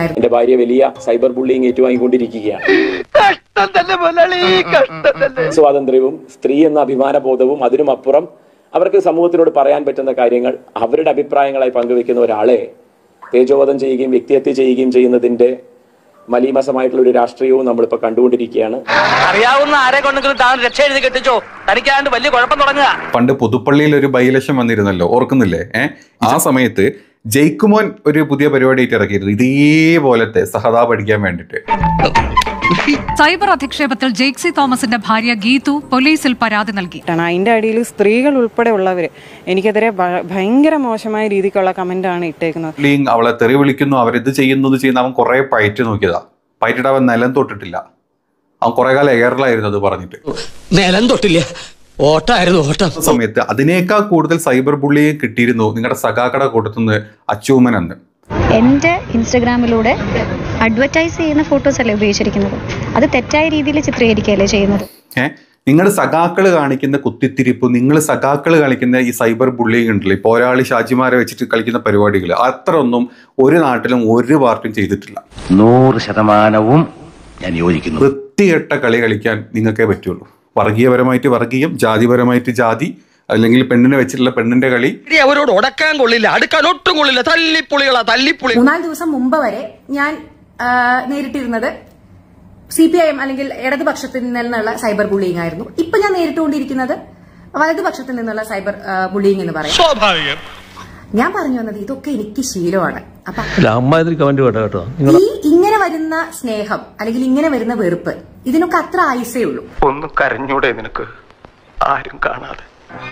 എന്റെ ഭാര്യ വലിയ സൈബർ ബുള്ളിങ് ഏറ്റുവാങ്ങിക്കൊണ്ടിരിക്കുകയാണ്. സ്വാതന്ത്ര്യവും സ്ത്രീ എന്ന അഭിമാന അഭിമാനബോധവും അതിനുമപ്പുറം അവർക്ക് സമൂഹത്തിനോട് പറയാൻ പറ്റുന്ന കാര്യങ്ങൾ അവരുടെ അഭിപ്രായങ്ങളായി പങ്കുവെക്കുന്ന ഒരാളെ തേജോവധം ചെയ്യുകയും വ്യക്തിഹത്യ ചെയ്യുകയും ചെയ്യുന്നതിന്റെ മലീമസമായിട്ടുള്ള ഒരു രാഷ്ട്രീയവും നമ്മളിപ്പോ കണ്ടുകൊണ്ടിരിക്കുകയാണ്. അറിയാവുന്ന ആരെ കൊണ്ടെങ്കിലും താൻ രക്ഷ എഴുതി കെട്ടിച്ചോ? തനിക്കാണ്ട് വലിയ കുഴപ്പം തുടങ്ങുക. പണ്ട് പുതുപ്പള്ളിയിൽ ഒരു ബൈലക്ഷം വന്നിരുന്നല്ലോ ഓർക്കുന്നില്ലേ? ഏഹ് ആ സമയത്ത് ജയിക്കുമോൻ ഒരു പുതിയ പരിപാടി ആയിട്ട് ഇറക്കിയിരുന്നു ഇതേപോലത്തെ സഹതാ പഠിക്കാൻ വേണ്ടിട്ട്. സൈബർ അധിക്ഷേപത്തിൽ ജെയ്ക്സി തോമസിന്റെ ഭാര്യ ഗീതു പോലീസിൽ പരാതി നൽകി. അതിന്റെ അടിയിൽ സ്ത്രീകൾ ഉൾപ്പെടെ ഉള്ളവർ എനിക്കെതിരെ ഭയങ്കര മോശമായ രീതിക്കുള്ള കമന്റ് ആണ് ഇട്ടേക്കുന്നത്. അവളെ തെറി വിളിക്കുന്നു അവരിത് ചെയ്യുന്നു ഇത് ചെയ്യുന്നു അവൻ കുറെ പയറ്റ് നോക്കിയതാ. പയറ്റിട്ട് അവൻ നിലം തൊട്ടിട്ടില്ല. അവൻ കുറെ കാലം എയറിലായിരുന്നു അത് പറഞ്ഞിട്ട്. നിലം തൊട്ടില്ല. ഓട്ടായിരുന്നു ഓട്ടം. സമയത്ത് അതിനേക്കാൾ കൂടുതൽ സൈബർ ബുള്ളിയെ കിട്ടിയിരുന്നു നിങ്ങളുടെ സഖാക്കട കൂട്ടത്തുനിന്ന് അച്ചൂമൻ അന്ന് എന്റെ ഇൻസ്റ്റഗ്രാമിലൂടെ അഡ്വർടൈസ് ചെയ്യുന്ന ഫോട്ടോസ് അല്ലേ ഉപയോഗിച്ചിരിക്കുന്നത്? അത് തെറ്റായ രീതിയിൽ ചിത്രീകരിക്കുകയല്ലേ ചെയ്യുന്നത്? ഏഹ് നിങ്ങൾ സഖാക്കൾ കാണിക്കുന്ന കുത്തിത്തിരിപ്പ് നിങ്ങൾ സഖാക്കൾ കളിക്കുന്ന ഈ സൈബർ ബുള്ളിങ് ഉണ്ടല്ലോ. ഇപ്പോൾ പോരാളി ഷാജിമാരെ വെച്ചിട്ട് കളിക്കുന്ന പരിപാടികൾ അത്ര ഒന്നും ഒരു നാട്ടിലും ഒരു പാർട്ടിയും ചെയ്തിട്ടില്ല. നൂറ് ശതമാനവും ഞാൻ യോജിക്കുന്നു. വൃത്തികെട്ട കളി കളിക്കാൻ നിങ്ങൾക്കേ പറ്റുള്ളൂ. വർഗീയപരമായിട്ട് വർഗീയം ജാതിപരമായിട്ട് ജാതി അല്ലെങ്കിൽ പെണ്ണിനെ വെച്ചിട്ടുള്ള പെണ്ണിന്റെ കളി. അവരോട് ഉടക്കാൻ കൊള്ളില്ല അടുക്കാൻ ഒട്ടും കൊള്ളില്ല. തല്ലിപ്പുളികളാ തല്ലിപ്പുളി. മൂന്നാൽ ദിവസം മുമ്പ് വരെ ഞാൻ നേരിട്ടിരുന്നത് സി പി ഐ എം അല്ലെങ്കിൽ ഇടതുപക്ഷത്തിൽ നിന്നുള്ള സൈബർ ബുള്ളിങ് ആയിരുന്നു. ഇപ്പൊ ഞാൻ നേരിട്ടുകൊണ്ടിരിക്കുന്നത് വലതുപക്ഷത്തിൽ നിന്നുള്ള സൈബർ ബുള്ളിങ് എന്ന് പറയും. സ്വാഭാവികം. ഞാൻ പറഞ്ഞു വന്നത് ഇതൊക്കെ എനിക്ക് ശീലമാണ്. അപ്പൊ അമ്മാതിരി കമന്റ് കേട്ടോ കേട്ടോ. ഈ ഇങ്ങനെ വരുന്ന സ്നേഹം അല്ലെങ്കിൽ ഇങ്ങനെ വരുന്ന വെറുപ്പ് ഇതിനൊക്കെ അത്ര ആയുസേ ഉള്ളൂ. ഒന്നും കരഞ്ഞൂടെ നിനക്ക്. ആരും കാണാതെ.